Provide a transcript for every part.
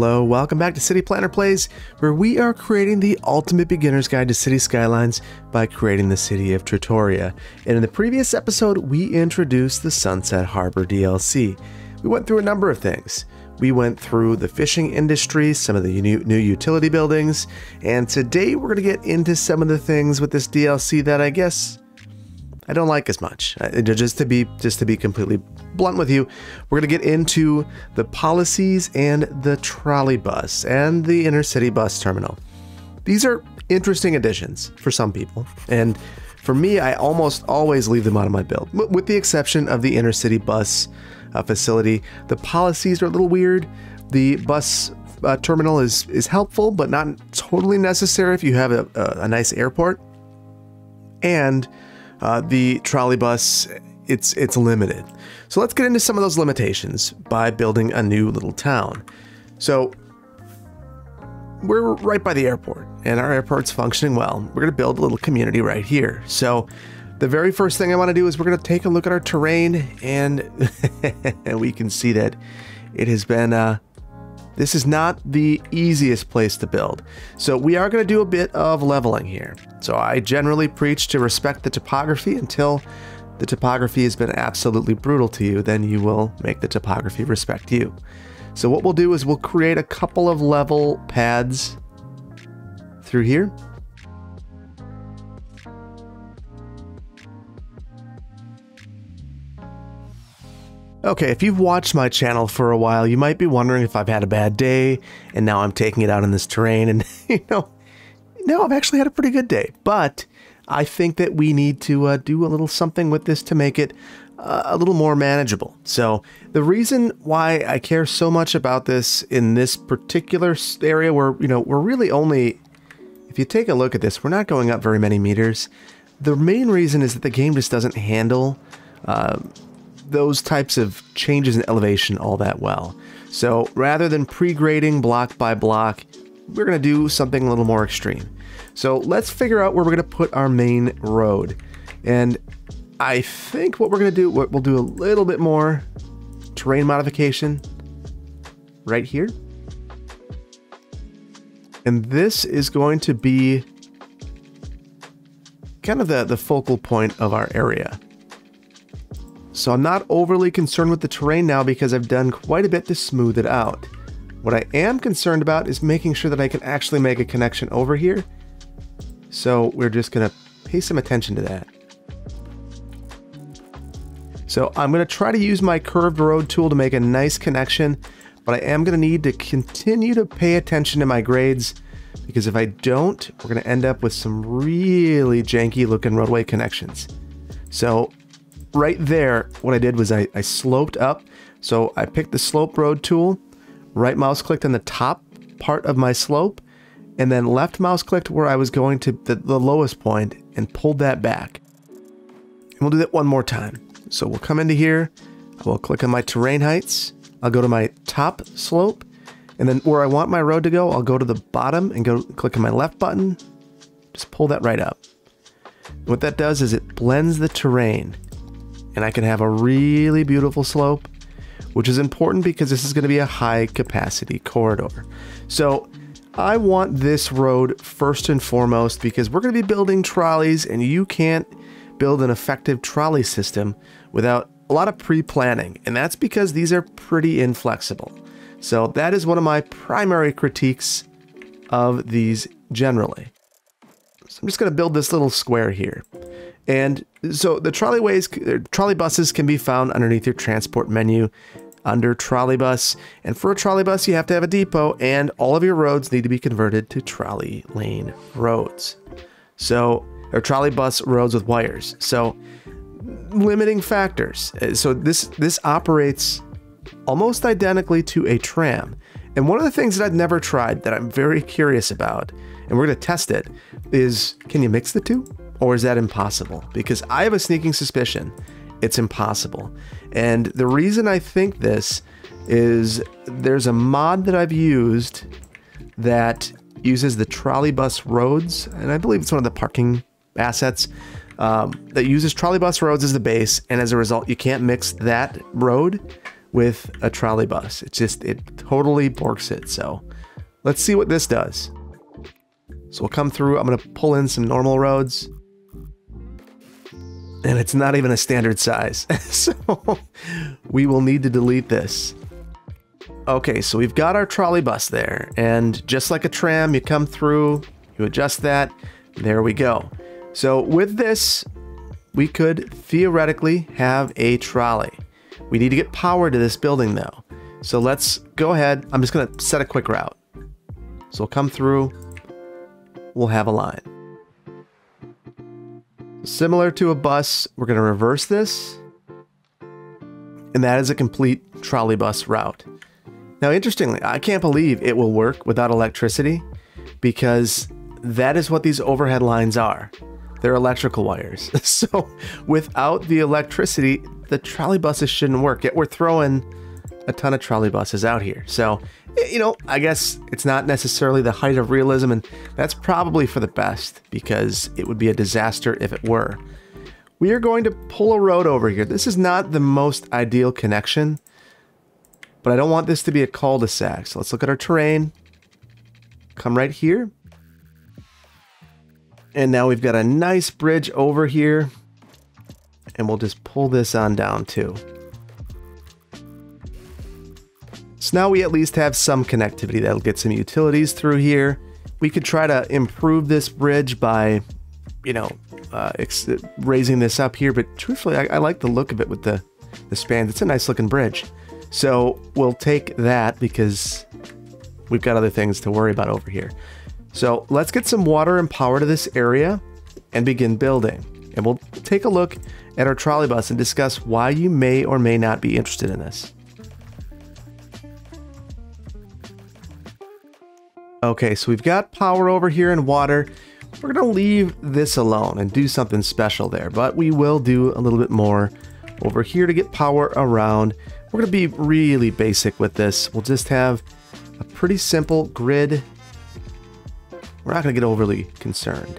Hello, welcome back to City Planner Plays, where we are creating the ultimate beginner's guide to Cities Skylines by creating the city of Trattoria. And in the previous episode, we introduced the Sunset Harbor DLC. We went through a number of things. We went through the fishing industry, some of the new, new utility buildings, and today we're going to get into some of the things with this DLC that I guess I don't like as much. Just to be just to be completely blunt with you, we're going to get into the policies and the trolley bus and the intercity bus terminal. These are interesting additions for some people, and for me, I almost always leave them out of my build, with the exception of the intercity bus uh, facility. The policies are a little weird. The bus uh, terminal is is helpful, but not totally necessary if you have a, a, a nice airport. And uh, the trolley bus, it's it's limited. So let's get into some of those limitations by building a new little town. So we're right by the airport, and our airport's functioning well. We're going to build a little community right here. So the very first thing I want to do is we're going to take a look at our terrain, and we can see that it has been uh, this is not the easiest place to build, so we are going to do a bit of leveling here. So I generally preach to respect the topography until the topography has been absolutely brutal to you, then you will make the topography respect you. So what we'll do is we'll create a couple of level pads through here. Okay, if you've watched my channel for a while, you might be wondering if I've had a bad day and now I'm taking it out in this terrain and, you know, no, I've actually had a pretty good day, but I think that we need to uh, do a little something with this to make it uh, a little more manageable. So the reason why I care so much about this in this particular area where, you know, we're really only, if you take a look at this, we're not going up very many meters. The main reason is that the game just doesn't handle uh, those types of changes in elevation all that well. So rather than pre-grading block by block, we're going to do something a little more extreme. So let's figure out where we're going to put our main road. And I think what we're going to do, we'll do a little bit more terrain modification right here. And this is going to be kind of the, the focal point of our area. So I'm not overly concerned with the terrain now because I've done quite a bit to smooth it out. What I am concerned about is making sure that I can actually make a connection over here. So we're just going to pay some attention to that. So I'm going to try to use my curved road tool to make a nice connection, but I am going to need to continue to pay attention to my grades because if I don't, we're going to end up with some really janky looking roadway connections. So right there, what I did was I, I sloped up. So I picked the slope road tool, right mouse clicked on the top part of my slope, and then left mouse clicked where I was going to the, the lowest point and pulled that back. And we'll do that one more time. So we'll come into here, I will click on my terrain heights, I'll go to my top slope, and then where I want my road to go, I'll go to the bottom and go click on my left button, just pull that right up. What that does is it blends the terrain and I can have a really beautiful slope, which is important because this is going to be a high capacity corridor. So I want this road first and foremost because we're going to be building trolleys and you can't build an effective trolley system without a lot of pre-planning. And that's because these are pretty inflexible. So that is one of my primary critiques of these generally. So I'm just going to build this little square here. And so the trolleyways, trolley buses can be found underneath your transport menu under trolley bus. And for a trolley bus, you have to have a depot and all of your roads need to be converted to trolley lane roads. So, or trolley bus roads with wires. So limiting factors. Uh, so this, this operates almost identically to a tram. And one of the things that I've never tried that I'm very curious about, and we're going to test it, is can you mix the two? Or is that impossible? Because I have a sneaking suspicion it's impossible. And the reason I think this is there's a mod that I've used that uses the trolley bus roads, and I believe it's one of the parking assets um, that uses trolley bus roads as the base, and as a result, you can't mix that road with a trolley bus. It just, it totally borks it. So let's see what this does. So we'll come through. I'm to pull in some normal roads. And it's not even a standard size. so we will need to delete this. Okay, so we've got our trolley bus there. And just like a tram, you come through, you adjust that. There we go. So with this, we could theoretically have a trolley. We need to get power to this building though. So let's go ahead. I'm just going to set a quick route. So we'll come through. We'll have a line. Similar to a bus, we're going to reverse this. And that is a complete trolley bus route. Now, interestingly, I can't believe it will work without electricity because that is what these overhead lines are. They're electrical wires. So without the electricity, the trolley buses shouldn't work. Yet we're throwing a ton of trolley buses out here. So, you know, I guess it's not necessarily the height of realism, and that's probably for the best because it would be a disaster if it were. We are going to pull a road over here. This is not the most ideal connection, but I don't want this to be a cul-de-sac. So let's look at our terrain. Come right here. And now we've got a nice bridge over here. And we'll just pull this on down too. So now we at least have some connectivity that'll get some utilities through here. We could try to improve this bridge by, you know, uh, raising this up here, but truthfully, I, I like the look of it with the, the. It's a nice looking bridge. So we'll take that because we've got other things to worry about over here. So let's get some water and power to this area and begin building. And we'll take a look at our trolley bus and discuss why you may or may not be interested in this. Okay, so we've got power over here and water. We're gonna leave this alone and do something special there, but we will do a little bit more over here to get power around. We're gonna be really basic with this. We'll just have a pretty simple grid. We're not gonna get overly concerned.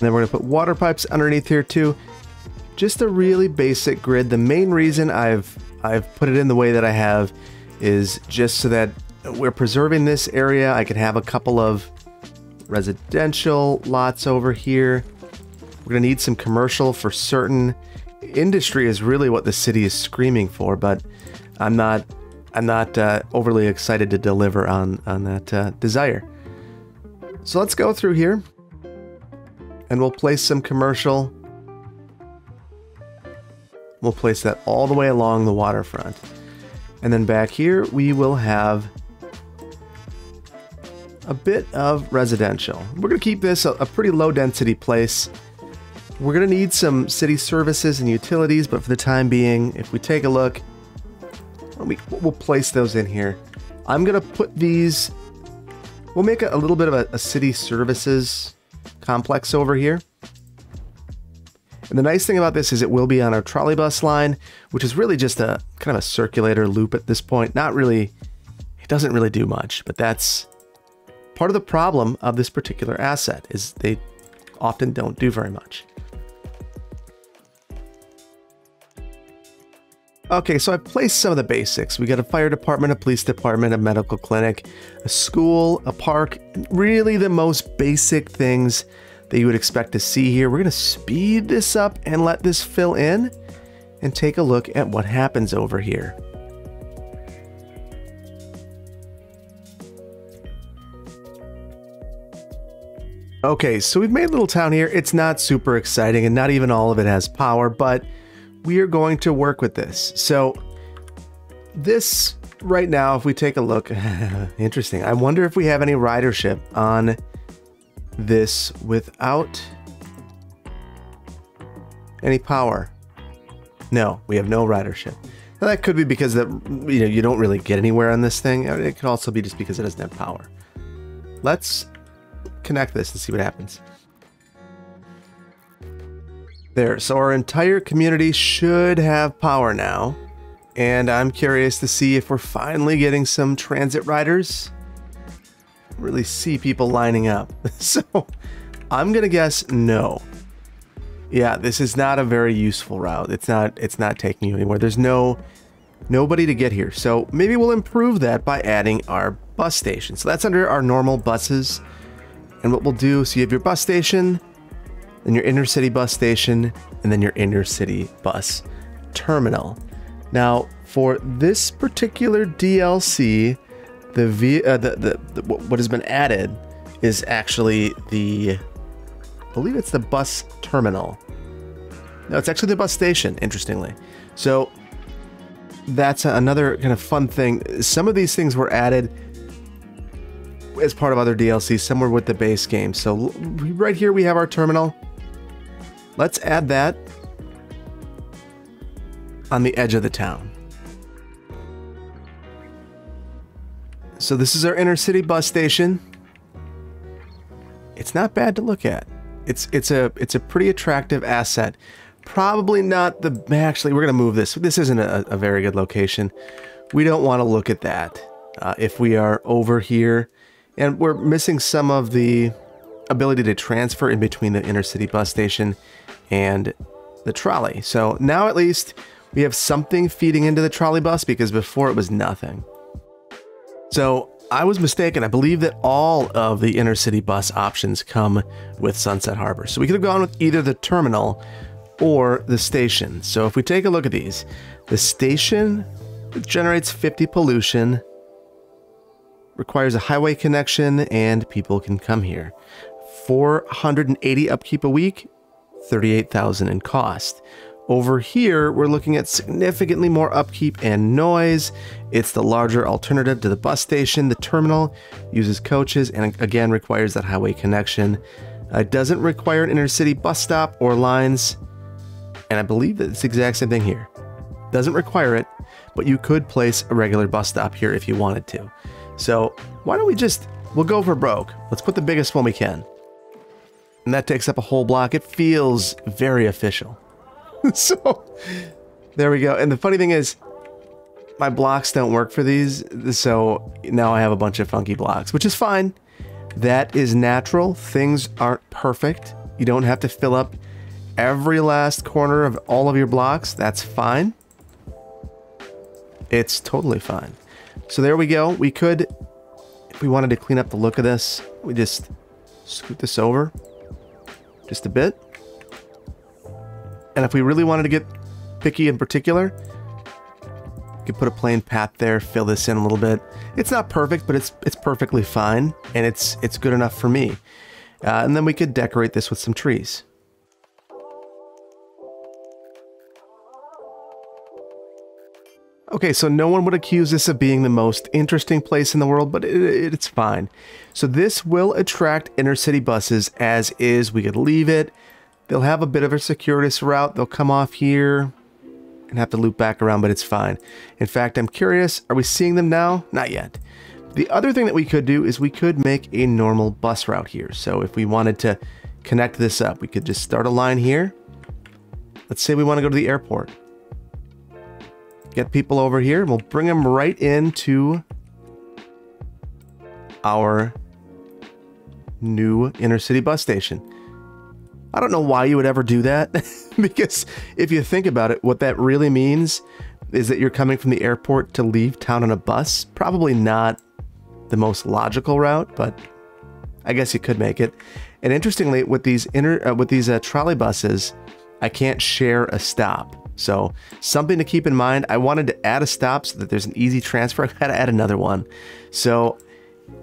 Then we're gonna put water pipes underneath here too. Just a really basic grid. The main reason I've I've put it in the way that I have is just so that we're preserving this area. I can have a couple of residential lots over here. We're gonna need some commercial for certain. Industry is really what the city is screaming for, but I'm not I'm not uh, overly excited to deliver on on that uh, desire. So let's go through here and we'll place some commercial. We'll place that all the way along the waterfront. And then back here, we will have a bit of residential. We're going to keep this a, a pretty low density place. We're going to need some city services and utilities, but for the time being, if we take a look, we, we'll place those in here. I'm going to put these, we'll make a, a little bit of a, a city services complex over here. And the nice thing about this is it will be on our trolley bus line, which is really just a kind of a circulator loop at this point. Not really, it doesn't really do much, but that's part of the problem of this particular asset is they often don't do very much. Okay, so I've placed some of the basics. We got a fire department, a police department, a medical clinic, a school, a park, really the most basic things that you would expect to see here. We're to speed this up and let this fill in and take a look at what happens over here. Okay, so we've made a little town here. It's not super exciting and not even all of it has power, but we are going to work with this. So this right now, if we take a look, interesting. I wonder if we have any ridership on this without any power. No, we have no ridership. Now that could be because that you know you don't really get anywhere on this thing. It could also be just because it doesn't have power. Let's connect this and see what happens. There, so our entire community should have power now. And I'm curious to see if we're finally getting some transit riders. Really see people lining up. So I'm gonna guess no. Yeah, this is not a very useful route. It's not it's not taking you anywhere. There's no nobody to get here. So maybe we'll improve that by adding our bus station. So that's under our normal buses. And what we'll do, so you have your bus station, then your intercity bus station, and then your intercity bus terminal. Now, for this particular DLC, the, v, uh, the, the, the what has been added is actually the, I believe it's the bus terminal. No, it's actually the bus station, interestingly. So that's another kind of fun thing. Some of these things were added as part of other DLC, somewhere with the base game. So right here we have our terminal. Let's add that on the edge of the town. So this is our intercity bus station. It's not bad to look at. It's it's a it's a pretty attractive asset. Probably not the actually we're gonna move this. This isn't a, a very good location. We don't want to look at that. Uh, if we are over here and we're missing some of the ability to transfer in between the intercity bus station and the trolley. So now at least we have something feeding into the trolley bus because before it was nothing. So I was mistaken. I believe that all of the intercity bus options come with Sunset Harbor. So we could have gone with either the terminal or the station. So if we take a look at these, the station generates 50 pollution, requires a highway connection, and people can come here. 480 upkeep a week, 38,000 in cost. Over here, we're looking at significantly more upkeep and noise. It's the larger alternative to the bus station. The terminal uses coaches and again requires that highway connection. It doesn't require an intercity bus stop or lines. And I believe that it's the exact same thing here. Doesn't require it, but you could place a regular bus stop here if you wanted to. So why don't we just, we'll go for broke. Let's put the biggest one we can. And that takes up a whole block. It feels very official. so there we go. And the funny thing is, my blocks don't work for these. So now I have a bunch of funky blocks, which is fine. That is natural. Things aren't perfect. You don't have to fill up every last corner of all of your blocks. That's fine. It's totally fine. So there we go. We could, if we wanted to clean up the look of this, we just scoot this over just a bit. And if we really wanted to get picky in particular, we could put a plain path there, fill this in a little bit. It's not perfect, but it's it's perfectly fine, and it's it's good enough for me. Uh, and then we could decorate this with some trees. Okay, so no one would accuse this of being the most interesting place in the world, but it, it, it's fine. So this will attract intercity buses as is. We could leave it. They'll have a bit of a circuitous route. They'll come off here and have to loop back around, but it's fine. In fact, I'm curious, are we seeing them now? Not yet. The other thing that we could do is we could make a normal bus route here. So if we wanted to connect this up, we could just start a line here. Let's say we want to go to the airport get people over here. And we'll bring them right into our new intercity bus station. I don't know why you would ever do that because if you think about it, what that really means is that you're coming from the airport to leave town on a bus. Probably not the most logical route, but I guess you could make it. And interestingly, with these inner uh, with these uh, trolley buses, I can't share a stop. So something to keep in mind. I wanted to add a stop so that there's an easy transfer. I got to add another one. So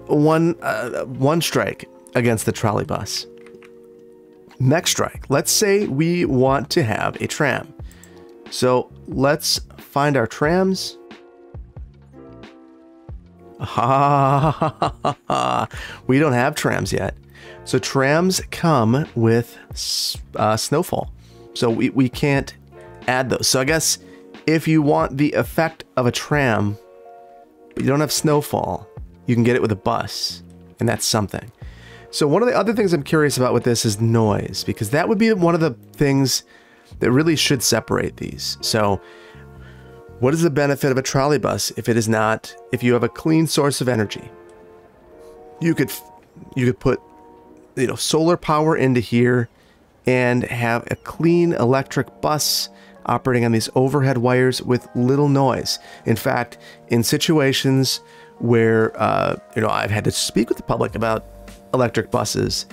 one uh, one strike against the trolley bus. Next strike. Let's say we want to have a tram. So let's find our trams. We don't have trams yet. So trams come with uh, snowfall. So we, we can't add those. So I guess if you want the effect of a tram, but you don't have snowfall, you can get it with a bus, and that's something. So one of the other things I'm curious about with this is noise, because that would be one of the things that really should separate these. So what is the benefit of a trolley bus if it is not, if you have a clean source of energy? You could, you could put, you know, solar power into here and have a clean electric bus operating on these overhead wires with little noise. In fact, in situations where uh, you know I've had to speak with the public about electric buses,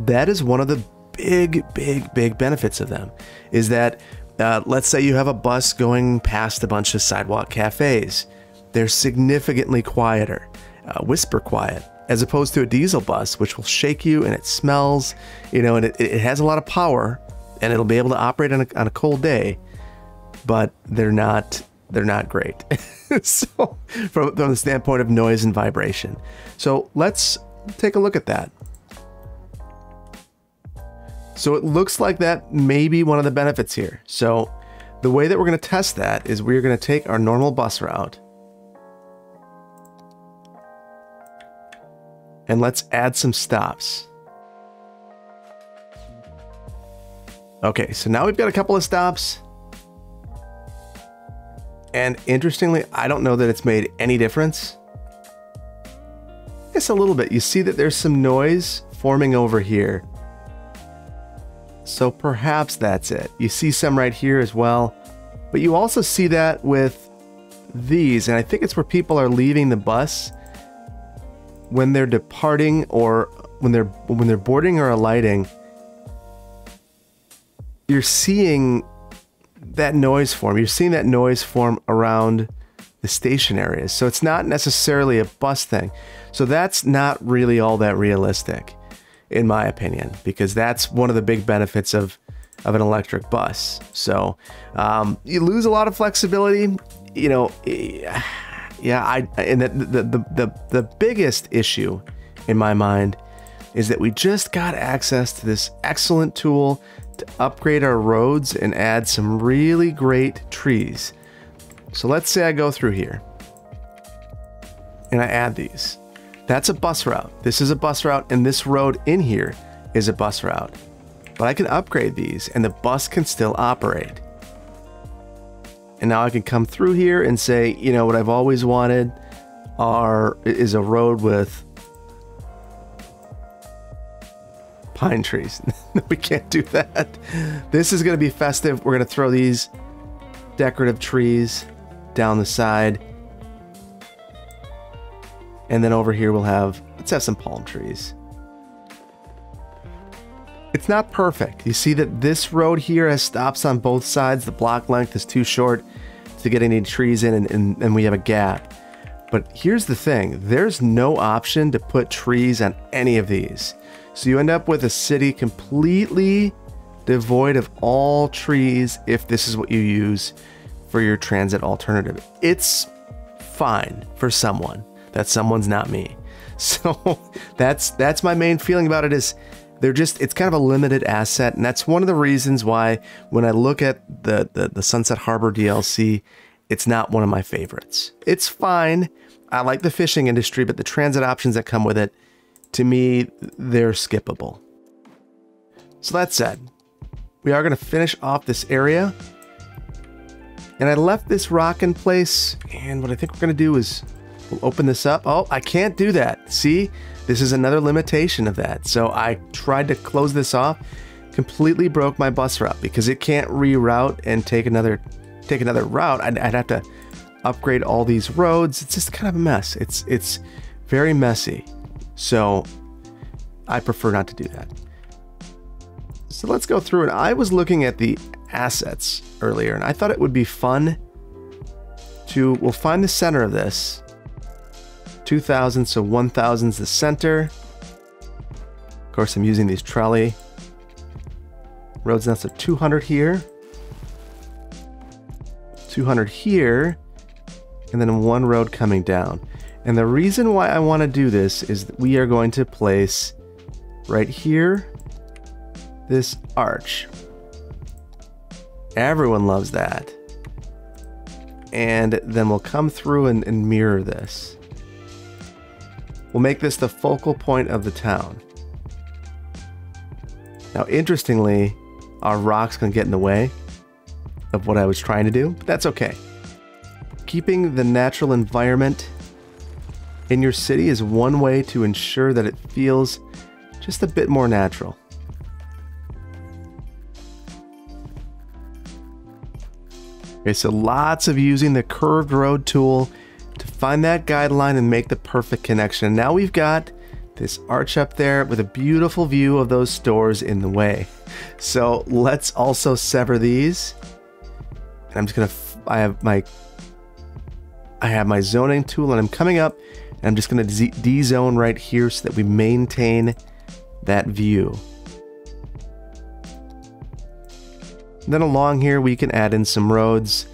that is one of the big, big, big benefits of them. Is that uh, let's say you have a bus going past a bunch of sidewalk cafes, they're significantly quieter, uh, whisper quiet, as opposed to a diesel bus, which will shake you and it smells, you know, and it, it has a lot of power and it'll be able to operate on a, on a cold day but they're not they're not great. so from, from the standpoint of noise and vibration. So let's take a look at that. So it looks like that may be one of the benefits here. So the way that we're going to test that is we're going to take our normal bus route and let's add some stops. Okay, so now we've got a couple of stops. And interestingly, I don't know that it's made any difference. A little bit. You see that there's some noise forming over here. So perhaps that's it. You see some right here as well. But you also see that with these, and I think it's where people are leaving the bus when they're departing or when they're when they're boarding or alighting. You're seeing that noise form. You're seeing that noise form around the station areas. So it's not necessarily a bus thing. So that's not really all that realistic, in my opinion, because that's one of the big benefits of of an electric bus. So um, you lose a lot of flexibility. You know, yeah. I and the the the the, the biggest issue in my mind is that we just got access to this excellent tool to upgrade our roads and add some really great trees. So let's say I go through here and I add these. That's a bus route. This is a bus route, and this road in here is a bus route. But I can upgrade these, and the bus can still operate. And now I can come through here and say, you know, what I've always wanted are is a road with pine trees. we can't do that. This is going to be festive. We're going to throw these decorative trees down the side. And then over here we'll have, let's have some palm trees. It's not perfect. You see that this road here has stops on both sides. The block length is too short to get any trees in and, and, and we have a gap. But here's the thing, there's no option to put trees on any of these. So you end up with a city completely devoid of all trees if this is what you use for your transit alternative. It's fine for someone. That someone's not me. So that's that's my main feeling about it is they're just it's kind of a limited asset and that's one of the reasons why when I look at the the, the Sunset Harbor DLC it's not one of my favorites. It's fine. I like the fishing industry, but the transit options that come with it to me, they're skippable. So that said, we are going to finish off this area. And I left this rock in place, and what I think we're going to do is we'll open this up. Oh, I can't do that. See, this is another limitation of that. So I tried to close this off, completely broke my bus route because it can't reroute and take another take another route. I'd, I'd have to upgrade all these roads. It's just kind of a mess. It's it's very messy. So I prefer not to do that. So let's go through it. I was looking at the assets earlier and I thought it would be fun to, we'll find the center of this. 2000, so 1000 is the center. Of course, I'm using these trolley roads now, so 200 here. 200 here, and then one road coming down. And the reason why I want to do this is that we are going to place right here this arch. Everyone loves that. And then we'll come through and, and mirror this. We'll make this the focal point of the town. Now, interestingly, our rocks can get in the way of what I was trying to do, but that's okay. Keeping the natural environment in your city is one way to ensure that it feels just a bit more natural. Okay, so lots of using the curved road tool to find that guideline and make the perfect connection. Now we've got this arch up there with a beautiful view of those stores in the way. So let's also sever these. And I'm just gonna, I have my, I have my zoning tool and I'm coming up and I'm just gonna D-zone right here so that we maintain that view. Then along here we can add in some roads.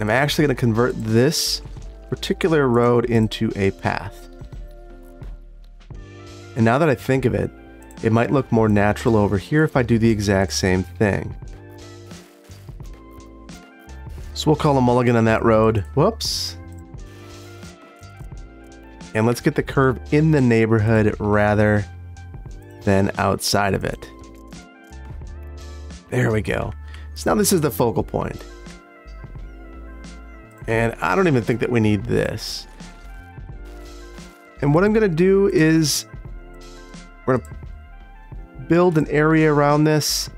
I'm actually going to convert this particular road into a path. And now that I think of it, it might look more natural over here if I do the exact same thing. So we'll call a mulligan on that road. Whoops. And let's get the curve in the neighborhood rather than outside of it. There we go. So now this is the focal point. And I don't even think that we need this. And what I'm going to do is we're going to build an area around this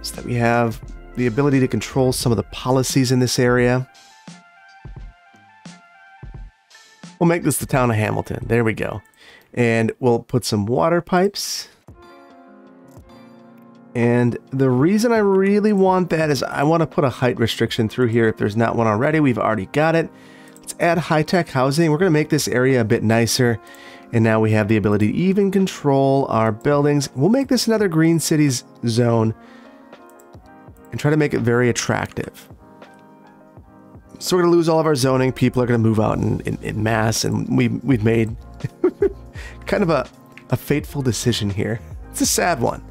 so that we have the ability to control some of the policies in this area. We'll make this the town of Hamilton. There we go. And we'll put some water pipes. And the reason I really want that is I want to put a height restriction through here if there's not one already. We've already got it. Let's add high-tech housing. We're going to make this area a bit nicer. And now we have the ability to even control our buildings. We'll make this another Green Cities zone and try to make it very attractive. So we're going to lose all of our zoning. People are going to move out in, in, in mass. And we, we've made kind of a, a fateful decision here. It's a sad one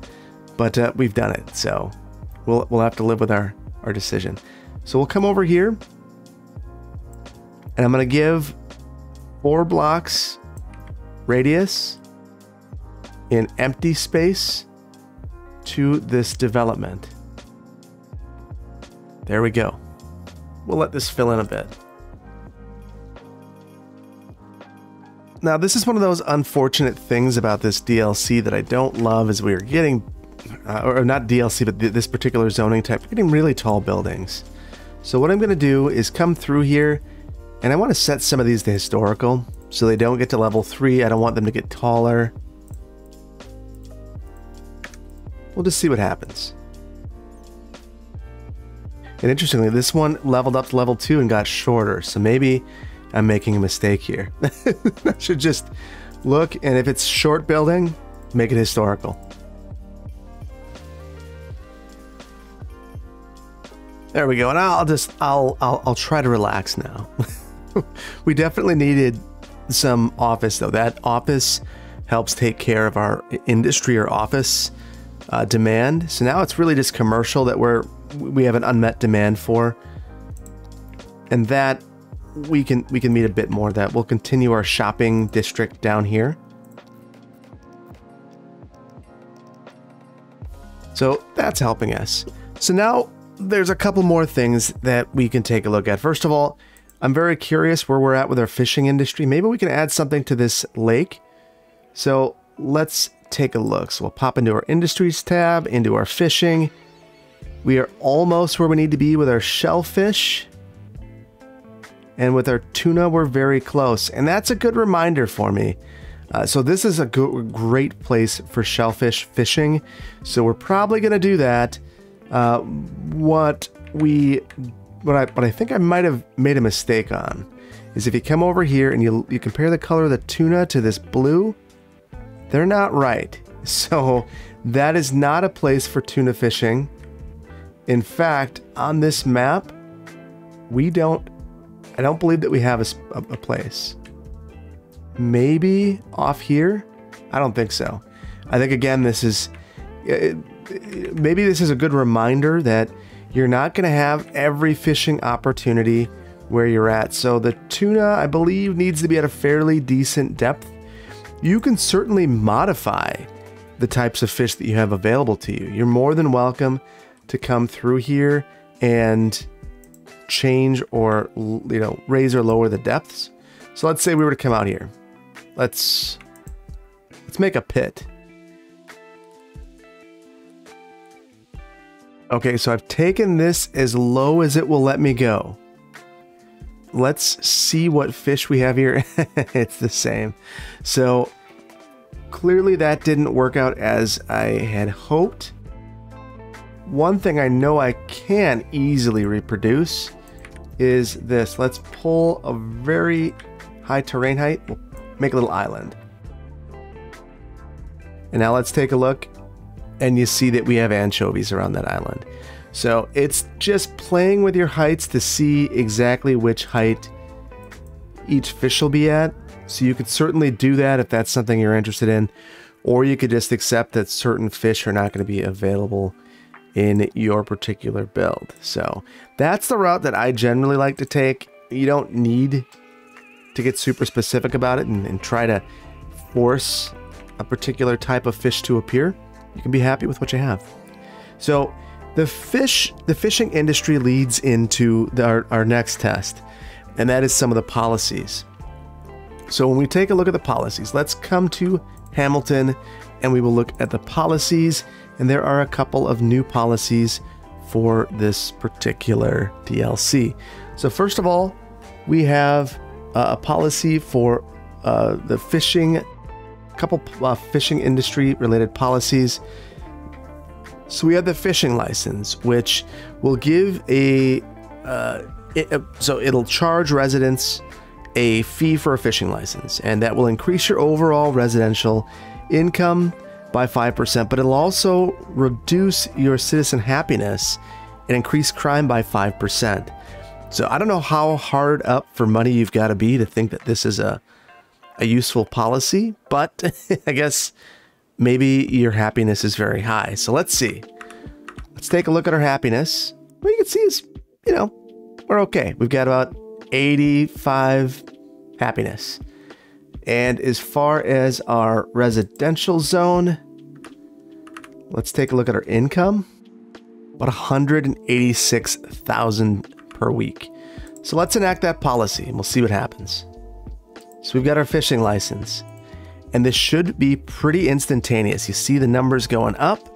but uh, we've done it. So we'll, we'll have to live with our, our decision. So we'll come over here and I'm going to give four blocks radius in empty space to this development. There we go. We'll let this fill in a bit. Now, this is one of those unfortunate things about this DLC that I don't love is we are getting uh, or not DLC, but th this particular zoning type, we're getting really tall buildings. So what I'm going to do is come through here, and I want to set some of these to historical, so they don't get to level 3. I don't want them to get taller. We'll just see what happens. And interestingly, this one leveled up to level 2 and got shorter, so maybe I'm making a mistake here. I should just look, and if it's short building, make it historical. There we go. And I'll just I'll I'll, I'll try to relax now. we definitely needed some office though. That office helps take care of our industry or office uh, demand. So now it's really just commercial that we're we have an unmet demand for, and that we can we can meet a bit more. That we'll continue our shopping district down here. So that's helping us. So now there's a couple more things that we can take a look at. First of all, I'm very curious where we're at with our fishing industry. Maybe we can add something to this lake. So let's take a look. So we'll pop into our industries tab, into our fishing. We are almost where we need to be with our shellfish. And with our tuna, we're very close. And that's a good reminder for me. Uh, so this is a great place for shellfish fishing. So we're probably going to do that. Uh, what we, what I, what I think I might have made a mistake on is if you come over here and you, you compare the color of the tuna to this blue, they're not right. So that is not a place for tuna fishing. In fact, on this map, we don't, I don't believe that we have a, a place. Maybe off here? I don't think so. I think again, this is, it, maybe this is a good reminder that you're not going to have every fishing opportunity where you're at. So the tuna, I believe, needs to be at a fairly decent depth. You can certainly modify the types of fish that you have available to you. You're more than welcome to come through here and change or you know raise or lower the depths. So let's say we were to come out here. Let's let's make a pit. Okay, so I've taken this as low as it will let me go. Let's see what fish we have here. it's the same. So clearly that didn't work out as I had hoped. One thing I know I can easily reproduce is this. Let's pull a very high terrain height, make a little island. And now let's take a look and you see that we have anchovies around that island. So it's just playing with your heights to see exactly which height each fish will be at. So you could certainly do that if that's something you're interested in, or you could just accept that certain fish are not going to be available in your particular build. So that's the route that I generally like to take. You don't need to get super specific about it and, and try to force a particular type of fish to appear. You can be happy with what you have. So the fish, the fishing industry leads into the, our, our next test, and that is some of the policies. So when we take a look at the policies, let's come to Hamilton and we will look at the policies. And there are a couple of new policies for this particular DLC. So first of all, we have uh, a policy for uh, the fishing, couple uh, fishing industry related policies. So we have the fishing license, which will give a, uh, it, uh, so it'll charge residents a fee for a fishing license, and that will increase your overall residential income by 5%, but it'll also reduce your citizen happiness and increase crime by 5%. So I don't know how hard up for money you've got to be to think that this is a a useful policy, but I guess maybe your happiness is very high. So let's see. Let's take a look at our happiness. What you can see is, you know, we're okay. We've got about 85 happiness. And as far as our residential zone, let's take a look at our income. About 186,000 per week. So let's enact that policy and we'll see what happens. So we've got our fishing license. And this should be pretty instantaneous. You see the numbers going up.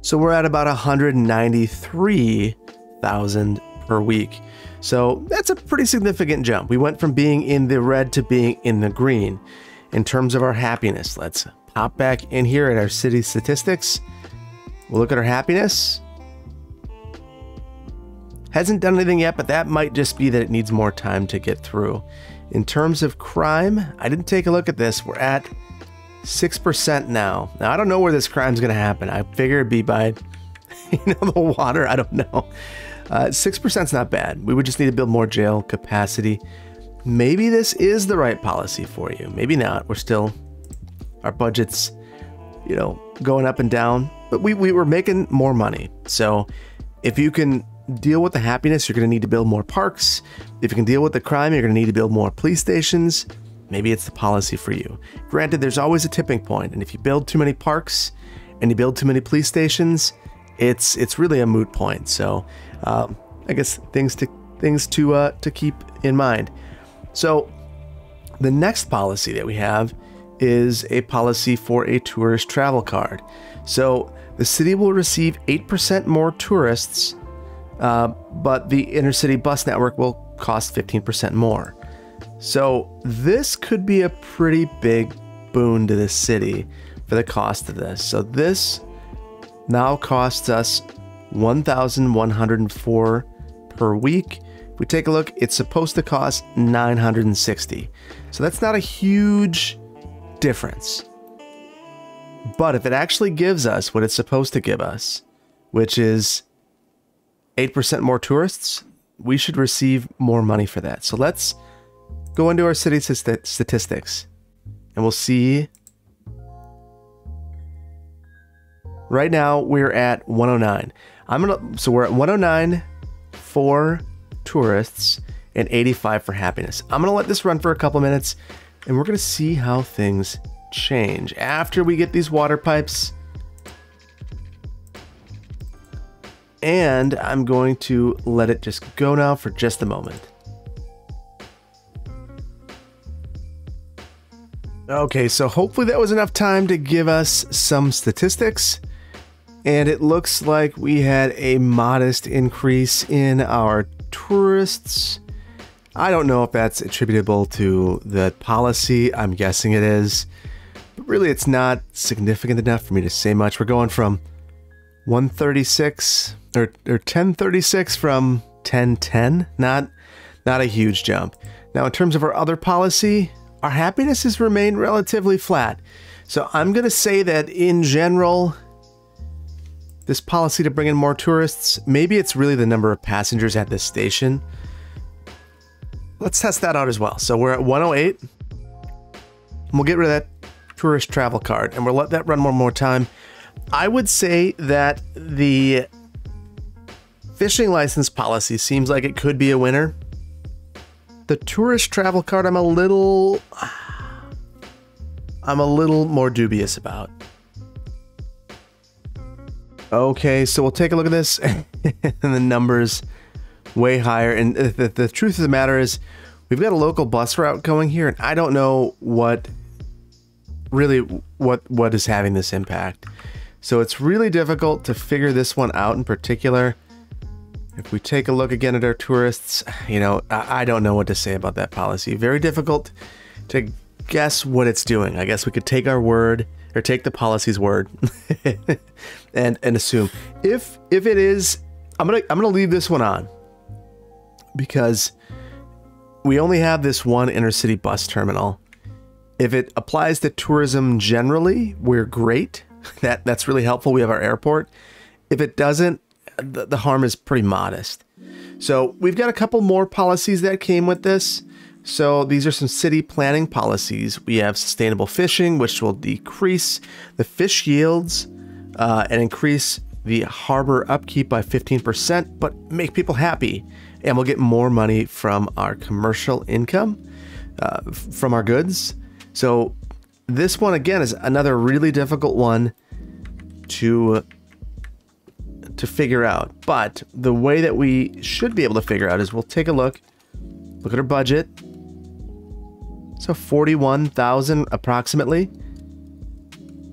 So we're at about 193,000 per week. So that's a pretty significant jump. We went from being in the red to being in the green. In terms of our happiness, let's pop back in here at our city statistics. We'll look at our happiness. Hasn't done anything yet, but that might just be that it needs more time to get through. In terms of crime, I didn't take a look at this. We're at 6% now. Now, I don't know where this crime's going to happen. I figure it'd be by, you know, the water. I don't know. Uh, 6% is not bad. We would just need to build more jail capacity. Maybe this is the right policy for you. Maybe not. We're still, our budget's, you know, going up and down, but we, we were making more money. So if you can deal with the happiness, you're going to need to build more parks. If you can deal with the crime, you're going to need to build more police stations. Maybe it's the policy for you. Granted, there's always a tipping point, and if you build too many parks and you build too many police stations, it's it's really a moot point. So um, I guess things to things to uh, to keep in mind. So the next policy that we have is a policy for a tourist travel card. So the city will receive 8% more tourists, uh, but the intercity bus network will cost 15% more. So this could be a pretty big boon to the city for the cost of this. So this now costs us 1,104 per week. If we take a look, it's supposed to cost 960. So that's not a huge difference. But if it actually gives us what it's supposed to give us, which is 8% more tourists, we should receive more money for that. So let's go into our city statistics and we'll see Right now we're at 109. I'm gonna so we're at 109 for tourists and 85 for happiness. I'm gonna let this run for a couple minutes and we're gonna see how things change after we get these water pipes. And I'm going to let it just go now for just a moment. Okay, so hopefully that was enough time to give us some statistics. And it looks like we had a modest increase in our tourists. I don't know if that's attributable to the policy. I'm guessing it is. But really, it's not significant enough for me to say much. We're going from 136 or, or 1036 from 1010. Not, not a huge jump. Now, in terms of our other policy, our happiness has remained relatively flat. So I'm going to say that in general, this policy to bring in more tourists, maybe it's really the number of passengers at this station. Let's test that out as well. So we're at 108. We'll get rid of that tourist travel card and we'll let that run one more time. I would say that the fishing license policy seems like it could be a winner. The tourist travel card, I'm a little... I'm a little more dubious about. Okay, so we'll take a look at this and the numbers way higher. And the, the, truth of the matter is we've got a local bus route going here and I don't know what really what what is having this impact. So it's really difficult to figure this one out in particular. If we take a look again at our tourists, you know, I, I don't know what to say about that policy. Very difficult to guess what it's doing. I guess we could take our word or take the policy's word and and assume if if it is I'm going to I'm going to leave this one on because we only have this one intercity bus terminal. If it applies to tourism generally, we're great. That that's really helpful. We have our airport. If it doesn't, the, the harm is pretty modest. So we've got a couple more policies that came with this. So these are some city planning policies. We have sustainable fishing, which will decrease the fish yields uh, and increase the harbor upkeep by 15%, but make people happy. And we'll get more money from our commercial income uh, from our goods. So this one again is another really difficult one to to figure out. But the way that we should be able to figure out is we'll take a look, look at our budget, so 41,000 approximately.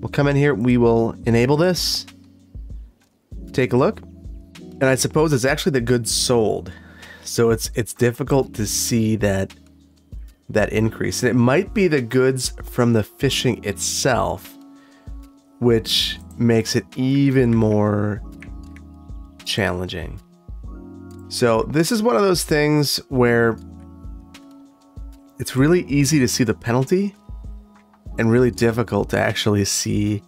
We'll come in here, we will enable this. Take a look. And I suppose it's actually the goods sold. So it's it's difficult to see that that increase. And it might be the goods from the fishing itself, which makes it even more challenging. So this is one of those things where it's really easy to see the penalty and really difficult to actually see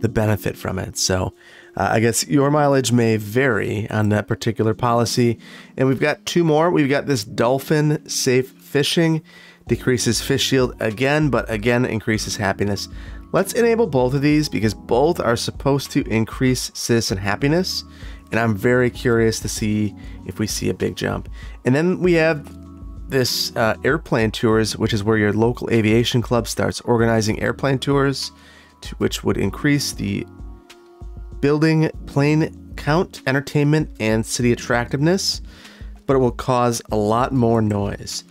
the benefit from it. So uh, I guess your mileage may vary on that particular policy. And we've got two more. We've got this dolphin safe fishing, decreases fish yield again, but again increases happiness. Let's enable both of these because both are supposed to increase citizen happiness. And I'm very curious to see if we see a big jump. And then we have this uh, airplane tours, which is where your local aviation club starts organizing airplane tours, to, which would increase the building plane count, entertainment, and city attractiveness, but it will cause a lot more noise.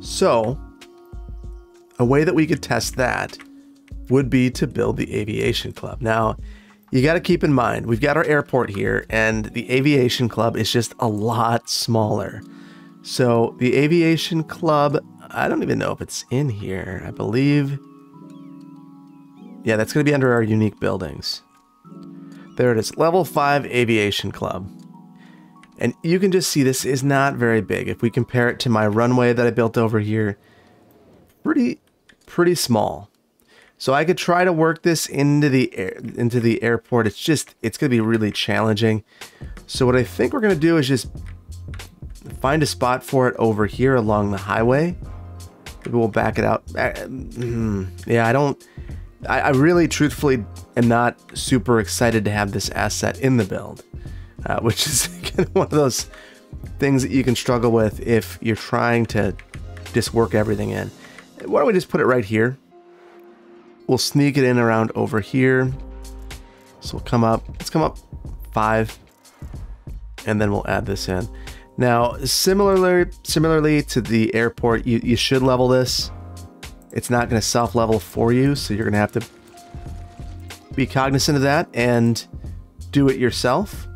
So, a way that we could test that would be to build the aviation club. Now, you got to keep in mind, we've got our airport here, and the aviation club is just a lot smaller. So the aviation club, I don't even know if it's in here. I believe. Yeah, that's going to be under our unique buildings. There it is, level 5 aviation club. And you can just see this is not very big. If we compare it to my runway that I built over here, pretty, pretty small. So I could try to work this into the air, into the airport. It's just, it's going to be really challenging. So what I think we're going to do is just find a spot for it over here along the highway. Maybe we'll back it out. Uh, hmm, yeah, I don't. I, I really, truthfully, am not super excited to have this asset in the build, uh, which is one of those things that you can struggle with if you're trying to just work everything in. Why don't we just put it right here? We'll sneak it in around over here. So we'll come up, let's come up five, and then we'll add this in. Now, similarly, similarly to the airport, you, you should level this. It's not going to self-level for you, so you're going to have to be cognizant of that and do it yourself.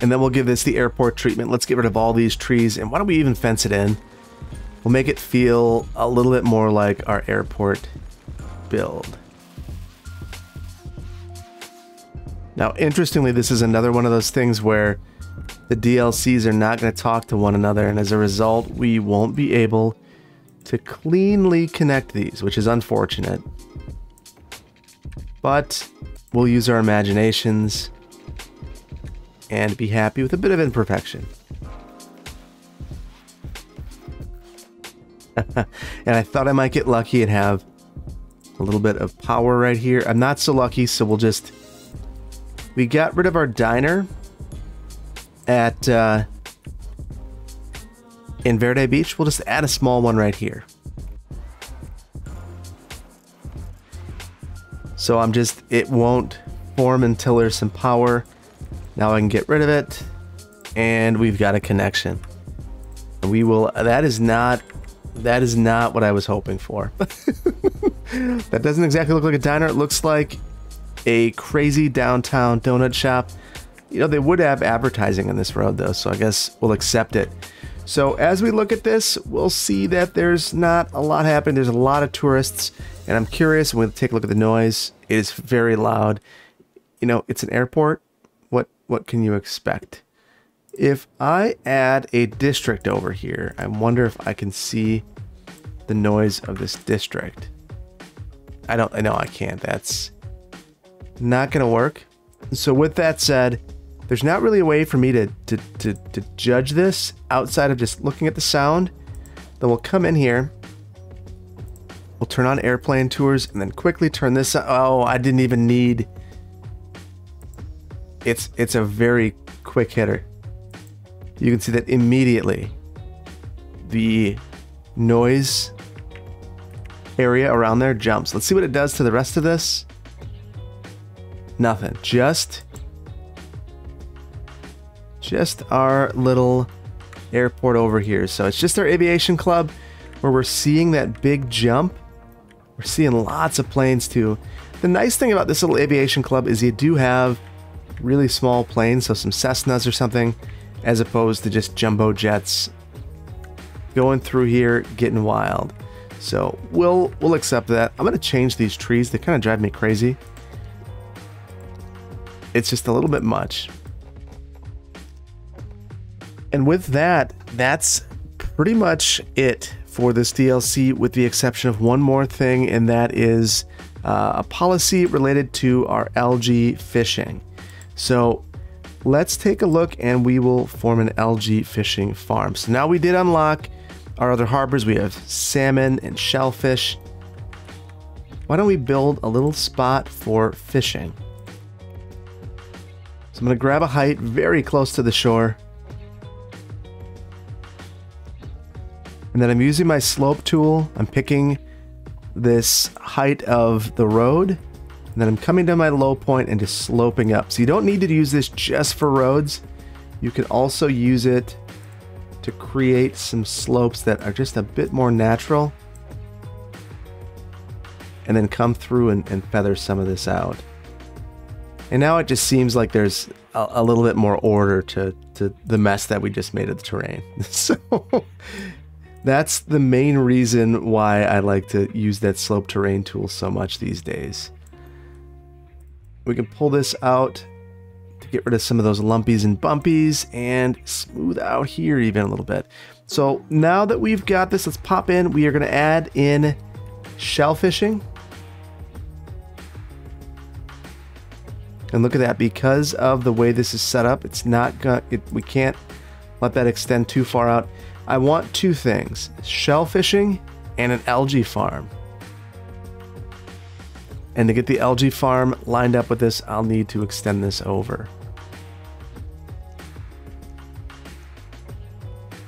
And then we'll give this the airport treatment. Let's get rid of all these trees. And why don't we even fence it in? We'll make it feel a little bit more like our airport build. Now, interestingly, this is another one of those things where the DLCs are not going to talk to one another, and as a result, we won't be able to cleanly connect these, which is unfortunate. But we'll use our imaginations and be happy with a bit of imperfection. and I thought I might get lucky and have a little bit of power right here. I'm not so lucky, so we'll just... We got rid of our diner at uh, in Verde Beach. We'll just add a small one right here. So I'm just, it won't form until there's some power. Now I can get rid of it and we've got a connection. We will, that is not, that is not what I was hoping for. that doesn't exactly look like a diner. It looks like a crazy downtown donut shop. You know, they would have advertising on this road though, so I guess we'll accept it. So as we look at this, we'll see that there's not a lot happening. There's a lot of tourists, and I'm curious. We'll take a look at the noise. It is very loud. You know, it's an airport. What can you expect? If I add a district over here, I wonder if I can see the noise of this district. I don't I know I can't. That's not gonna work. So with that said, there's not really a way for me to, to, to, to judge this outside of just looking at the sound. Then we'll come in here. We'll turn on airplane tours and then quickly turn this. Oh, I didn't even need. It's it's a very quick hitter. You can see that immediately the noise area around there jumps. Let's see what it does to the rest of this. Nothing. Just just our little airport over here. So it's just our aviation club where we're seeing that big jump. We're seeing lots of planes too. The nice thing about this little aviation club is you do have really small planes, so some Cessnas or something, as opposed to just jumbo jets going through here, getting wild. So we'll we'll accept that. I'm gonna change these trees. They kind of drive me crazy. It's just a little bit much. And with that, that's pretty much it for this DLC, with the exception of one more thing, and that is uh, a policy related to our algae fishing. So let's take a look and we will form an algae fishing farm. So now we did unlock our other harbors. We have salmon and shellfish. Why don't we build a little spot for fishing? So I'm going to grab a height very close to the shore. And then I'm using my slope tool. I'm picking this height of the road. And then I'm coming to my low point and just sloping up. So you don't need to use this just for roads. You can also use it to create some slopes that are just a bit more natural. And then come through and, and feather some of this out. And now it just seems like there's a, a, little bit more order to, to the mess that we just made of the terrain. so that's the main reason why I like to use that slope terrain tool so much these days. We can pull this out to get rid of some of those lumpies and bumpies and smooth out here even a little bit. So now that we've got this, let's pop in. We are going to add in shell fishing. And look at that, because of the way this is set up, it's not going it, we can't let that extend too far out. I want two things shell fishing and an algae farm. And to get the algae farm lined up with this, I'll need to extend this over.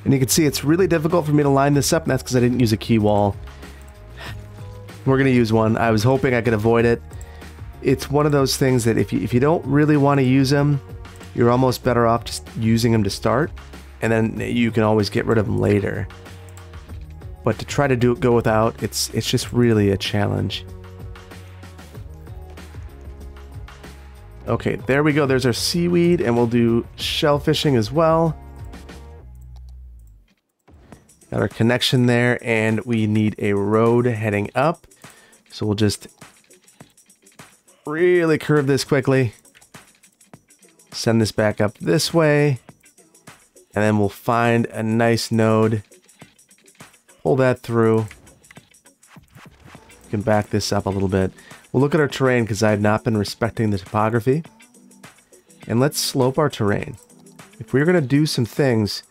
And you can see it's really difficult for me to line this up, and that's because I didn't use a quay wall. We're going to use one. I was hoping I could avoid it. It's one of those things that if you, if you don't really want to use them, you're almost better off just using them to start and then you can always get rid of them later. but to try to do it go without, it's it's just really a challenge. Okay, there we go. There's our seaweed, and we'll do shellfishing as well. Got our connection there, and we need a road heading up. So we'll just really curve this quickly. Send this back up this way. And then we'll find a nice node. Pull that through. We can back this up a little bit. We'll look at our terrain because I have not been respecting the topography. And let's slope our terrain. If we're going to do some things,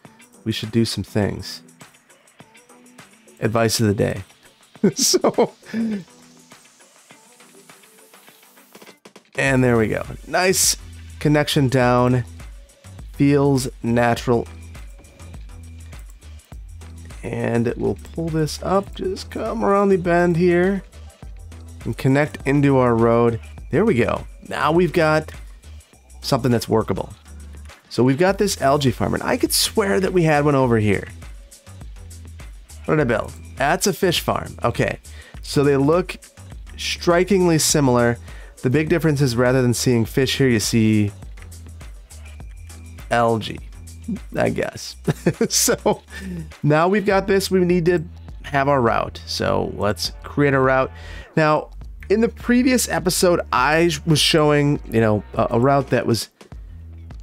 we should do some things. Advice of the day. so... And there we go. Nice connection down. Feels natural. And we'll pull this up. Just come around the bend here and connect into our road. There we go. Now we've got something that's workable. So we've got this algae farm, and I could swear that we had one over here. What did I build? That's a fish farm. Okay. So they look strikingly similar. The big difference is rather than seeing fish here, you see algae, I guess. so now we've got this, we need to have our route. So let's create a route. Now, in the previous episode, I was showing, you know, a, a route that was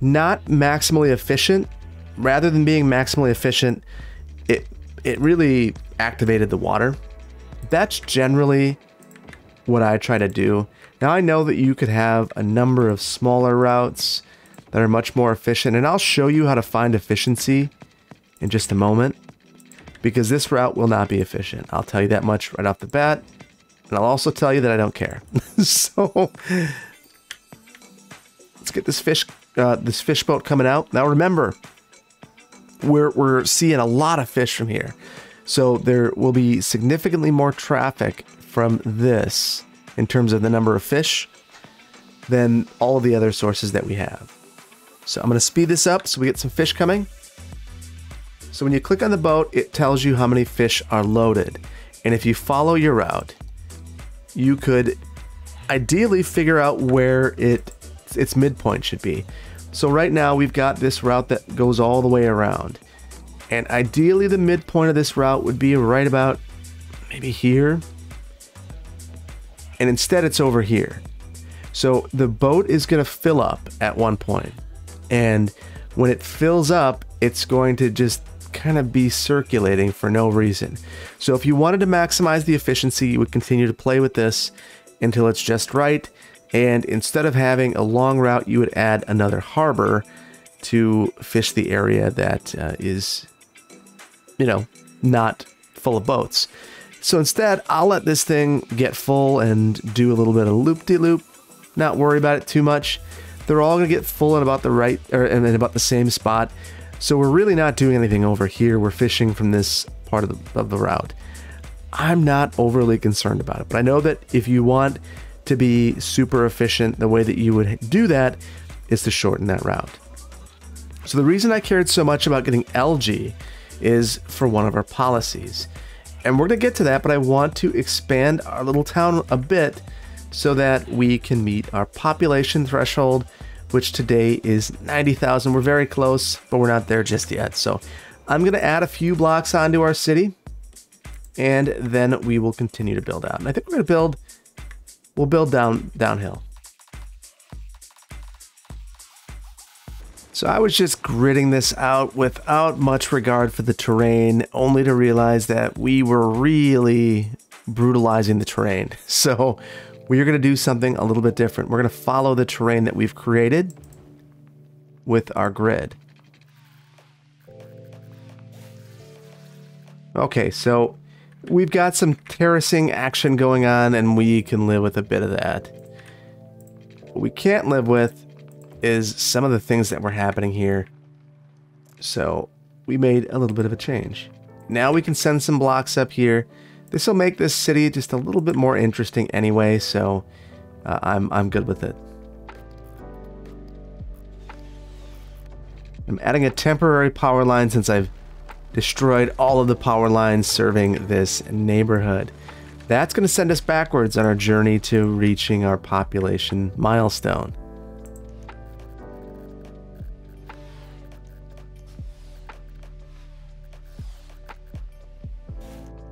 not maximally efficient. Rather than being maximally efficient, it it really activated the water. That's generally what I try to do. Now I know that you could have a number of smaller routes that are much more efficient, and I'll show you how to find efficiency in just a moment because this route will not be efficient. I'll tell you that much right off the bat. And I'll also tell you that I don't care. so let's get this fish uh, this fish boat coming out. Now remember, we're we're seeing a lot of fish from here. So there will be significantly more traffic from this in terms of the number of fish than all of the other sources that we have. So I'm going to speed this up so we get some fish coming. So when you click on the boat, it tells you how many fish are loaded. And if you follow your route, you could ideally figure out where it its midpoint should be. So right now we've got this route that goes all the way around. And ideally the midpoint of this route would be right about maybe here. And instead it's over here. So the boat is going to fill up at one point. And when it fills up, it's going to just kind of be circulating for no reason. So if you wanted to maximize the efficiency, you would continue to play with this until it's just right. And instead of having a long route, you would add another harbor to fish the area that uh, is, you know, not full of boats. So instead, I'll let this thing get full and do a little bit of loop-de-loop, -loop, not worry about it too much. They're all going to get full in about the right, or in about the same spot. So we're really not doing anything over here. We're fishing from this part of the, of the route. I'm not overly concerned about it, but I know that if you want to be super efficient, the way that you would do that is to shorten that route. So the reason I cared so much about getting algae is for one of our policies. And we're going to get to that, but I want to expand our little town a bit so that we can meet our population threshold which today is 90,000. We're very close, but we're not there just yet. So I'm going to add a few blocks onto our city, and then we will continue to build out. And I think we're going to build, we'll build down downhill. So I was just gridding this out without much regard for the terrain, only to realize that we were really brutalizing the terrain. So we are going to do something a little bit different. We're going to follow the terrain that we've created with our grid. Okay, so we've got some terracing action going on and we can live with a bit of that. What we can't live with is some of the things that were happening here. So we made a little bit of a change. Now we can send some blocks up here this will make this city just a little bit more interesting anyway, so uh, I'm, I'm good with it. I'm adding a temporary power line since I've destroyed all of the power lines serving this neighborhood. That's going to send us backwards on our journey to reaching our population milestone.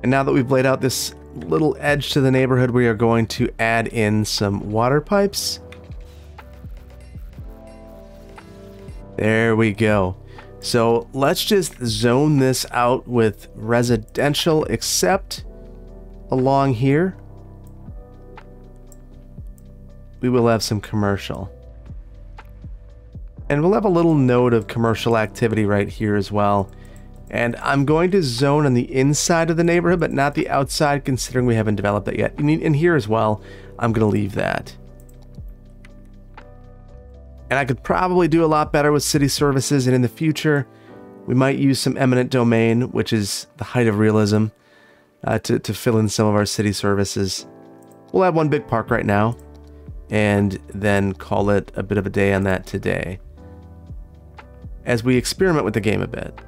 And now that we've laid out this little edge to the neighborhood, we are going to add in some water pipes. There we go. So let's just zone this out with residential except along here. We will have some commercial. And we'll have a little node of commercial activity right here as well. And I'm going to zone on the inside of the neighborhood, but not the outside, considering we haven't developed that yet. And here as well, I'm going to leave that. And I could probably do a lot better with city services, and in the future, we might use some eminent domain, which is the height of realism, uh, to, to fill in some of our city services. We'll have one big park right now, and then call it a bit of a day on that today. As we experiment with the game a bit.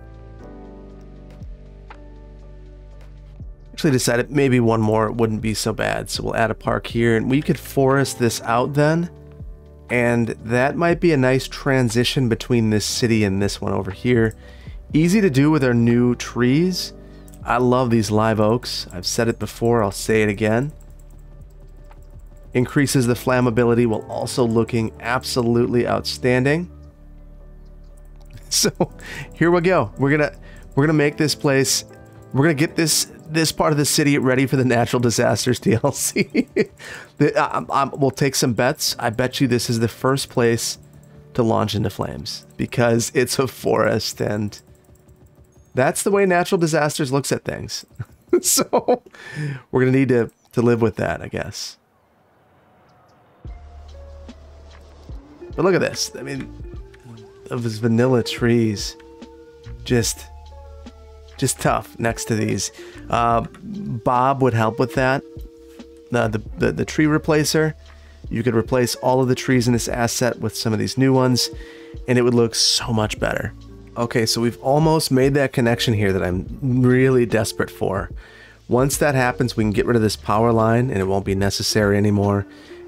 Decided maybe one more wouldn't be so bad, so we'll add a park here, and we could forest this out then and that might be a nice transition between this city and this one over here. Easy to do with our new trees. I love these live oaks. I've said it before, I'll say it again. Increases the flammability while also looking absolutely outstanding. So here we go. We're gonna we're gonna make this place. We're gonna get this this part of the city ready for the natural disasters DLC. the, um, um, we'll take some bets. I bet you this is the first place to launch into flames because it's a forest and that's the way natural disasters looks at things. so we're going to need to to live with that, I guess. But look at this. I mean, those vanilla trees just just tough next to these. Uh, Bob would help with that. Uh, the, the, the tree replacer. You could replace all of the trees in this asset with some of these new ones, and it would look so much better. Okay, so we've almost made that connection here that I'm really desperate for. Once that happens, we can get rid of this power line and it won't be necessary anymore.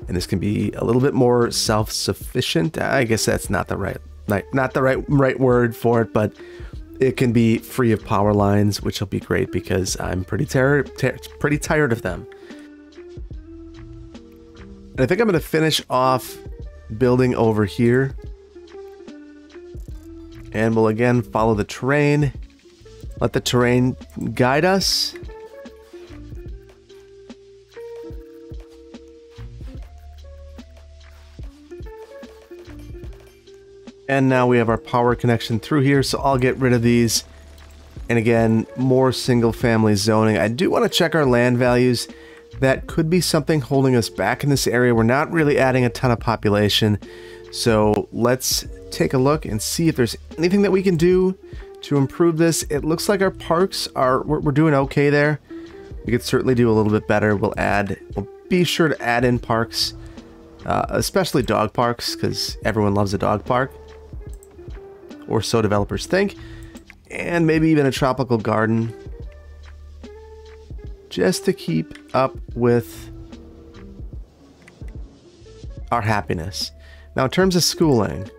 And this can be a little bit more self-sufficient. I guess that's not the right, not the right, right word for it, but it can be free of power lines, which will be great because I'm pretty tired, pretty tired of them. And I think I'm going to finish off building over here. And we'll again follow the terrain. Let the terrain guide us. And now we have our power connection through here, so I'll get rid of these. And again, more single family zoning. I do want to check our land values. That could be something holding us back in this area. We're not really adding a ton of population. So let's take a look and see if there's anything that we can do to improve this. It looks like our parks are, we're, we're doing okay there. We could certainly do a little bit better. We'll add, we'll be sure to add in parks, uh, especially dog parks, because everyone loves a dog park or so developers think, and maybe even a tropical garden just to keep up with our happiness. Now, in terms of schooling,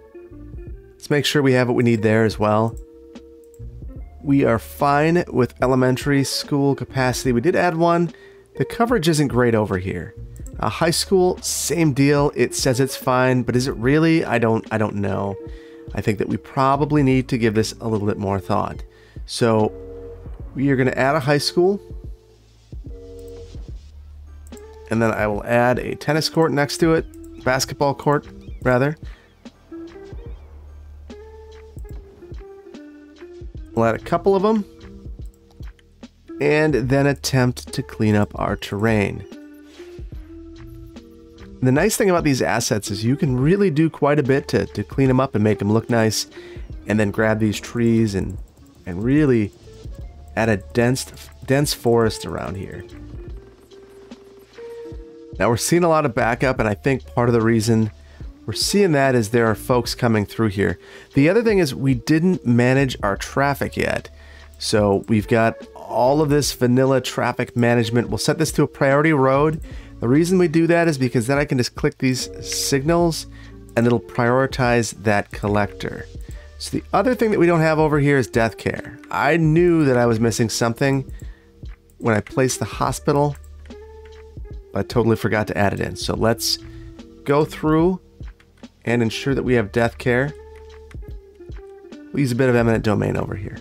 let's make sure we have what we need there as well. We are fine with elementary school capacity. We did add one. The coverage isn't great over here. Uh, high school, same deal. It says it's fine, but is it really? I don't. I don't know. I think that we probably need to give this a little bit more thought. So we are going to add a high school. And then I will add a tennis court next to it. Basketball court, rather. We'll add a couple of them. And then attempt to clean up our terrain. The nice thing about these assets is you can really do quite a bit to, to clean them up and make them look nice, and then grab these trees and, and really add a dense, dense forest around here. Now we're seeing a lot of backup, and I think part of the reason we're seeing that is there are folks coming through here. The other thing is we didn't manage our traffic yet. So we've got all of this vanilla traffic management. We'll set this to a priority road. The reason we do that is because then I can just click these signals and it'll prioritize that collector. So the other thing that we don't have over here is death care. I knew that I was missing something when I placed the hospital, but I totally forgot to add it in. So let's go through and ensure that we have death care. We'll use a bit of eminent domain over here.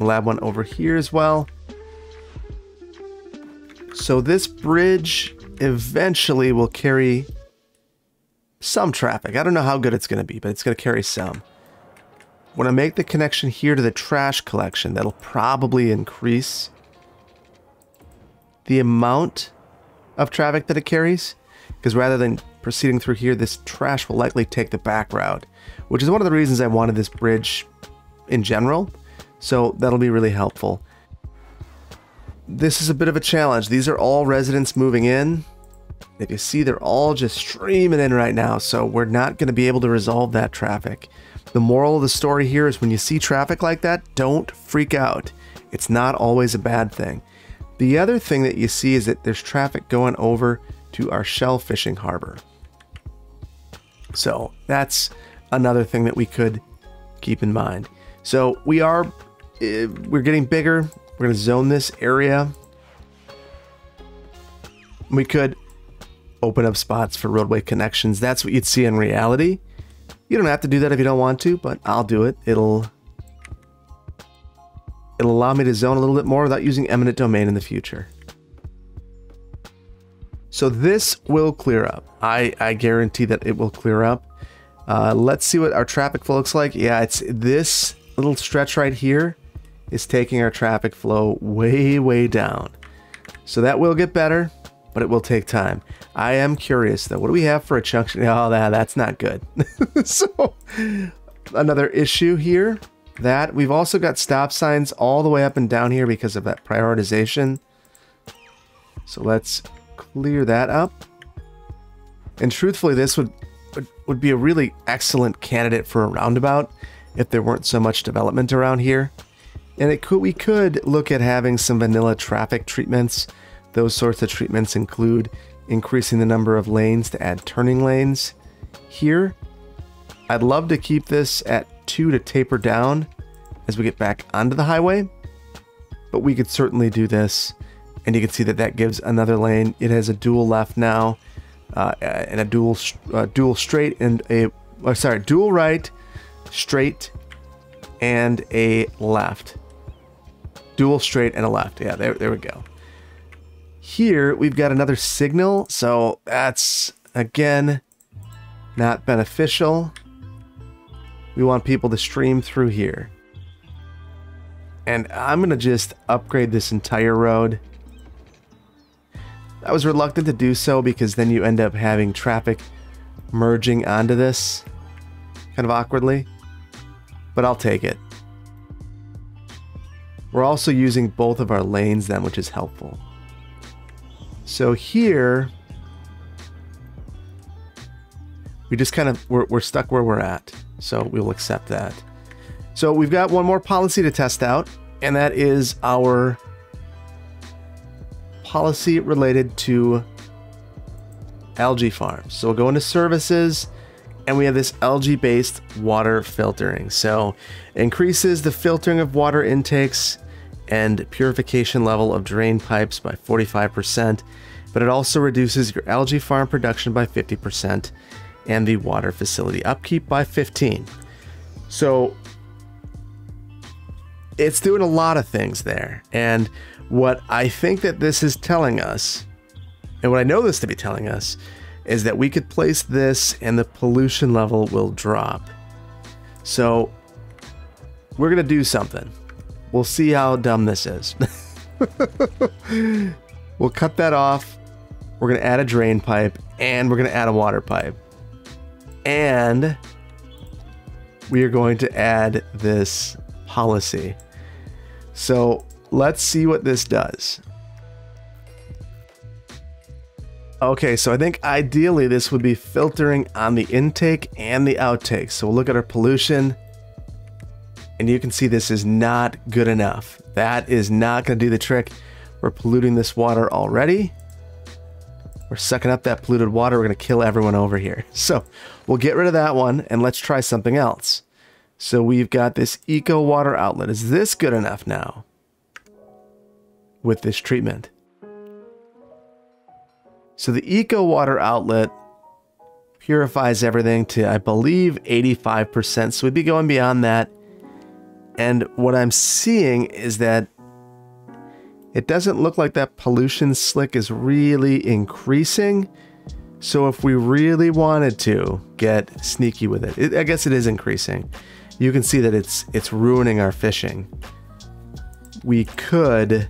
Add one over here as well. So this bridge eventually will carry some traffic. I don't know how good it's going to be, but it's going to carry some. When I make the connection here to the trash collection, that'll probably increase the amount of traffic that it carries. Because rather than proceeding through here, this trash will likely take the back route, which is one of the reasons I wanted this bridge in general. So that'll be really helpful. This is a bit of a challenge. These are all residents moving in. If you see, they're all just streaming in right now, so we're not going to be able to resolve that traffic. The moral of the story here is when you see traffic like that, don't freak out. It's not always a bad thing. The other thing that you see is that there's traffic going over to our shell fishing harbor. So that's another thing that we could keep in mind. So we are, uh, we're getting bigger. We're going to zone this area. We could open up spots for roadway connections. That's what you'd see in reality. You don't have to do that if you don't want to, but I'll do it. It'll it'll allow me to zone a little bit more without using eminent domain in the future. So this will clear up. I, I guarantee that it will clear up. Uh, let's see what our traffic flow looks like. Yeah, it's this little stretch right here is taking our traffic flow way, way down. So that will get better, but it will take time. I am curious though. What do we have for a junction? Oh, that, that's not good. so another issue here that we've also got stop signs all the way up and down here because of that prioritization. So let's clear that up. And truthfully, this would, would, would be a really excellent candidate for a roundabout if there weren't so much development around here. And it could we could look at having some vanilla traffic treatments. Those sorts of treatments include increasing the number of lanes to add turning lanes here. I'd love to keep this at 2 to taper down as we get back onto the highway, but we could certainly do this. And you can see that that gives another lane. It has a dual left now, uh, and a dual uh, dual straight and a oh, sorry dual right, straight, and a left. Dual straight and a left. Yeah, there there we go. Here we've got another signal, so that's again not beneficial. We want people to stream through here. And I'm going to just upgrade this entire road. I was reluctant to do so because then you end up having traffic merging onto this kind of awkwardly. But I'll take it. We're also using both of our lanes then, which is helpful. So here, we just kind of, we're, we're stuck where we're at. So we will accept that. So we've got one more policy to test out, and that is our policy related to algae farms. So we'll go into services and we have this algae based water filtering. So increases the filtering of water intakes and purification level of drain pipes by 45%, but it also reduces your algae farm production by 50% and the water facility upkeep by 15. So it's doing a lot of things there. And what I think that this is telling us, and what I know this to be telling us, is that we could place this and the pollution level will drop. So we're going to do something. We'll see how dumb this is. we'll cut that off. We're going to add a drain pipe and we're going to add a water pipe. And we are going to add this policy. So let's see what this does. Okay, so I think ideally this would be filtering on the intake and the outtake. So we'll look at our pollution. And you can see this is not good enough. That is not going to do the trick. We're polluting this water already. We're sucking up that polluted water. We're going to kill everyone over here. So we'll get rid of that one and let's try something else. So we've got this eco water outlet. Is this good enough now with this treatment? So the eco water outlet purifies everything to, I believe, 85%. So we'd be going beyond that. And what I'm seeing is that it doesn't look like that pollution slick is really increasing. So if we really wanted to get sneaky with it, it, I guess it is increasing. You can see that it's it's ruining our fishing. We could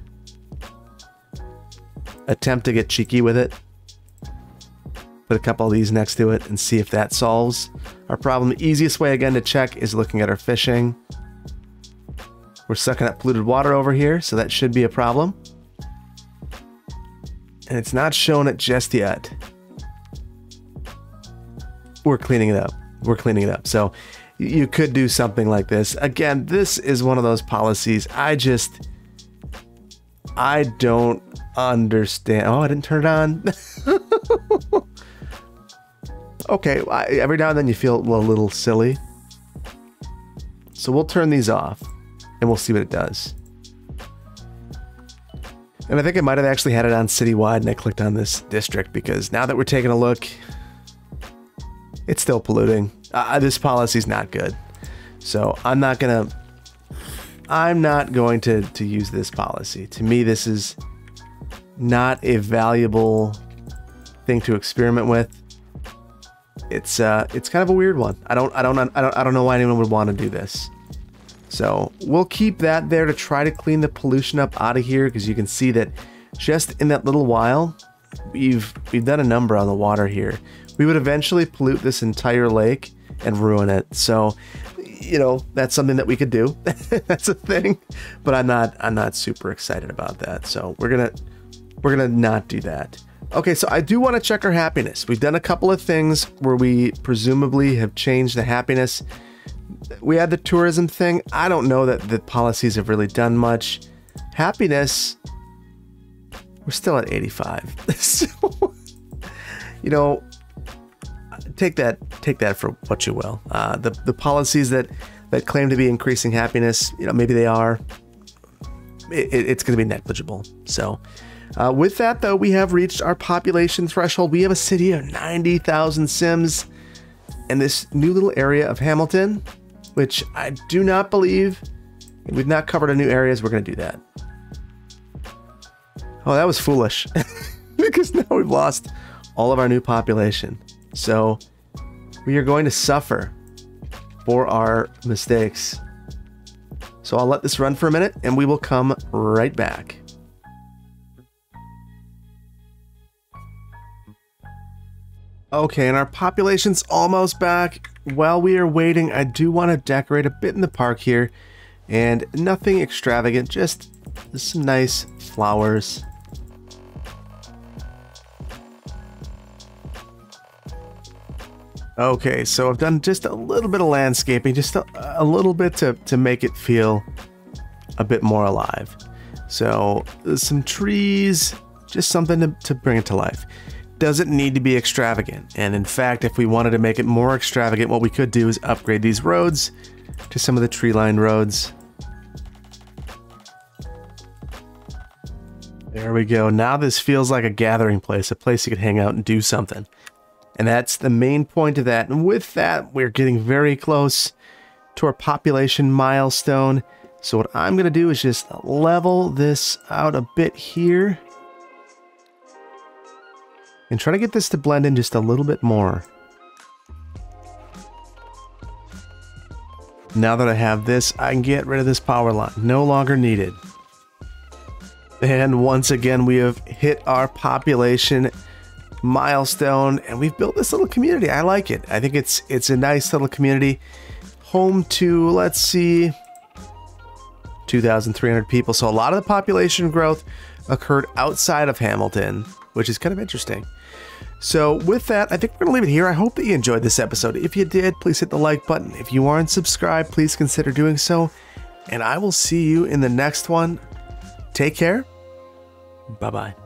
attempt to get cheeky with it. Put a couple of these next to it and see if that solves our problem. The easiest way again to check is looking at our fishing. We're sucking up polluted water over here, so that should be a problem. And it's not showing it just yet. We're cleaning it up. We're cleaning it up. So you could do something like this. Again, this is one of those policies I just I don't understand. Oh, I didn't turn it on. okay, every now and then you feel a little silly. So we'll turn these off and we'll see what it does. And I think I might have actually had it on citywide and I clicked on this district because now that we're taking a look, it's still polluting. Uh, this policy is not good. So I'm not to, I'm not going to, to use this policy. To me, this is not a valuable thing to experiment with. It's, uh, it's kind of a weird one. I don't, I don't, I don't, I don't know why anyone would want to do this. So we'll keep that there to try to clean the pollution up out of here because you can see that just in that little while, we've we've done a number on the water here. We would eventually pollute this entire lake and ruin it. So, you know, that's something that we could do. that's a thing, but I'm not I'm not super excited about that. So we're gonna we're gonna not do that. Okay, so I do want to check our happiness. We've done a couple of things where we presumably have changed the happiness we had the tourism thing. I don't know that the policies have really done much. Happiness, we're still at 85. so, you know, take that take that for what you will. Uh, the the policies that that claim to be increasing happiness, you know, maybe they are. It, it's going to be negligible. So, uh, with that though, we have reached our population threshold. We have a city of 90,000 Sims, and this new little area of Hamilton which I do not believe. We've not covered a new areas. We're going to do that. Oh, that was foolish. because now we've lost all of our new population. So we are going to suffer for our mistakes. So I'll let this run for a minute and we will come right back. Okay, and our population's almost back. While we are waiting, I do want to decorate a bit in the park here. And nothing extravagant, just some nice flowers. Okay, so I've done just a little bit of landscaping, just a, a little bit to, to make it feel a bit more alive. So some trees, just something to, to bring it to life doesn't need to be extravagant. And in fact, if we wanted to make it more extravagant, what we could do is upgrade these roads to some of the tree-lined roads. There we go. Now this feels like a gathering place, a place you could hang out and do something. And that's the main point of that. And with that, we're getting very close to our population milestone. So what I'm going to do is just level this out a bit here and try to get this to blend in just a little bit more. Now that I have this, I can get rid of this power line. No longer needed. And once again, we have hit our population milestone and we've built this little community. I like it. I think it's it's a nice little community. Home to, let's see, 2,300 people. So a lot of the population growth occurred outside of Hamilton which is kind of interesting. So, with that, I think we're going to leave it here. I hope that you enjoyed this episode. If you did, please hit the like button. If you aren't subscribed, please consider doing so. And I will see you in the next one. Take care. Bye bye.